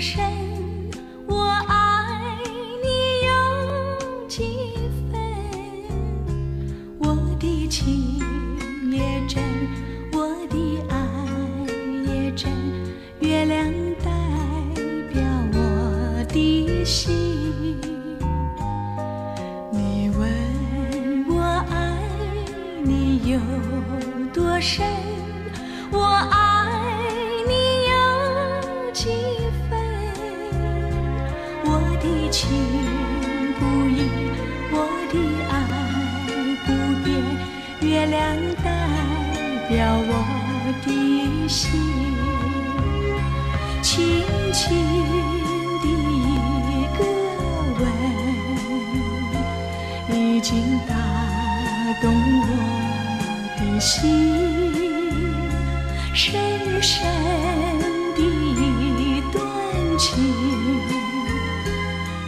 深我爱你有几分？我的情也真，我的爱也真，月亮代表我的心。你问我爱你有多深，我爱我的心，轻轻的一个吻，已经打动我的心。深深的一段情，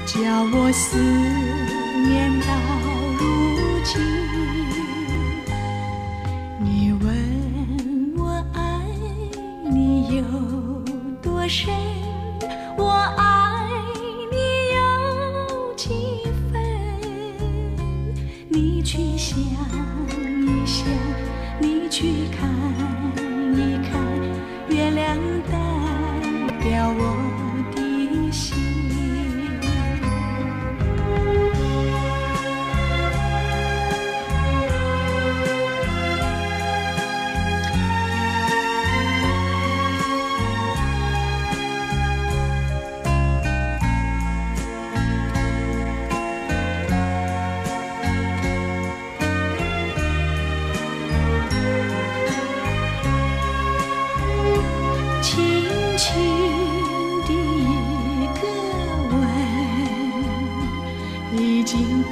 叫我思念到如今。你想，你去看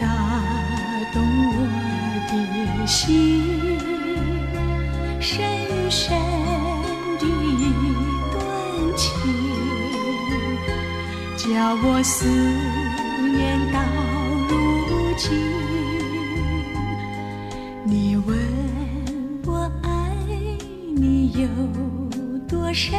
打动我的心。深深的一段情，叫我思念到如今。你问我爱你有多深，